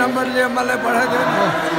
number लिए मले बढ़े दे